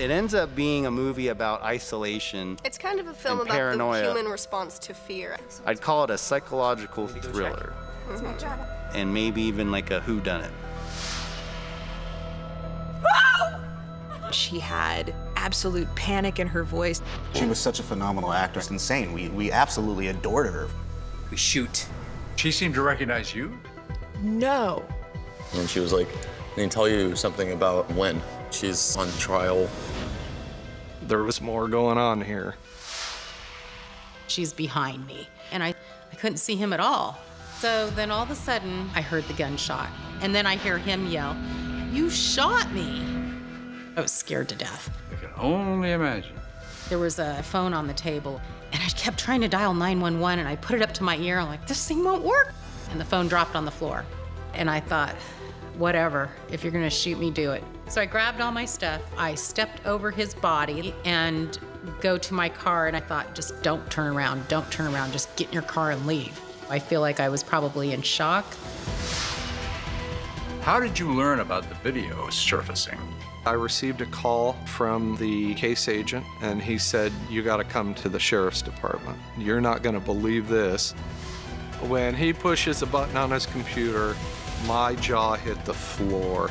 It ends up being a movie about isolation. It's kind of a film And about paranoia. the human response to fear. I'd call it a psychological thriller. And maybe even like a whodunit. She had absolute panic in her voice. She was such a phenomenal actress, insane. We, we absolutely adored her. We shoot. She seemed to recognize you. No. And she was like, I can tell you something about when. She's on trial. There was more going on here. She's behind me, and I, I couldn't see him at all. So then all of a sudden, I heard the gunshot, and then I hear him yell, You shot me! I was scared to death. I can only imagine. There was a phone on the table, and I kept trying to dial 911, and I put it up to my ear. I'm like, This thing won't work. And the phone dropped on the floor. And I thought, Whatever, if you're gonna shoot me, do it. So I grabbed all my stuff, I stepped over his body, and go to my car, and I thought, just don't turn around, don't turn around, just get in your car and leave. I feel like I was probably in shock. How did you learn about the video surfacing? I received a call from the case agent, and he said, You got to come to the sheriff's department. You're not going to believe this. When he pushes a button on his computer, my jaw hit the floor.